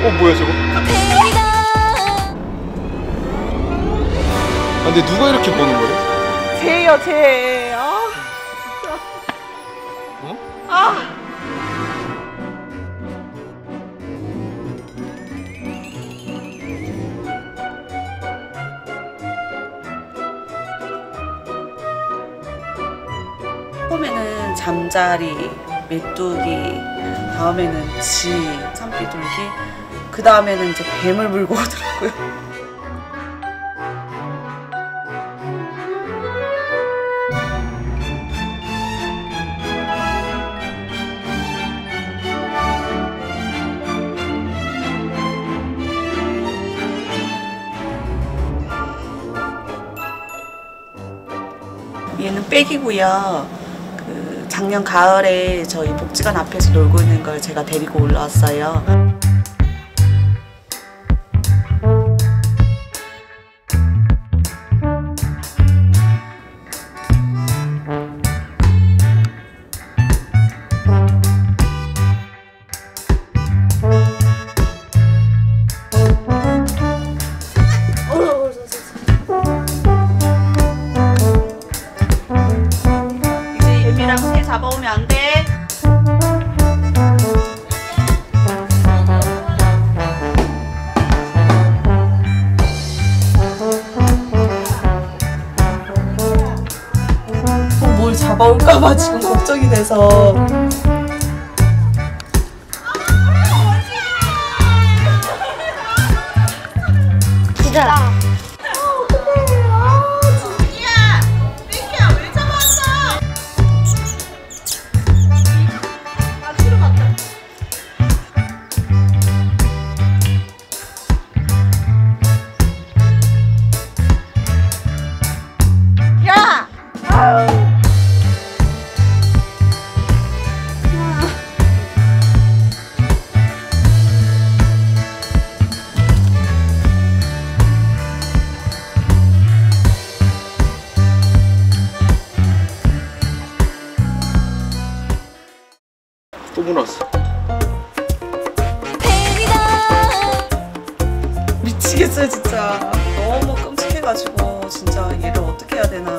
어 뭐야 저거? 아, 근데 누가 이렇게 보는 거래? 쟤요 쟤. 아. 어? 아. 처음에는 잠자리, 메뚜기, 다음에는 쥐, 산비둘기, 그 다음에는 이제 뱀을 물고 오더라고요. 얘는 빽이고요. 그 작년 가을에 저희 복지관 앞에서 놀고 있는 걸 제가 데리고 올라왔어요. 잡아오면 안 돼. 또뭘 잡아올까봐 지금 걱정이 돼서. 끊었어 미치겠어요 진짜. 너무 끔찍해가지고 진짜 얘를 어떻게 해야 되나.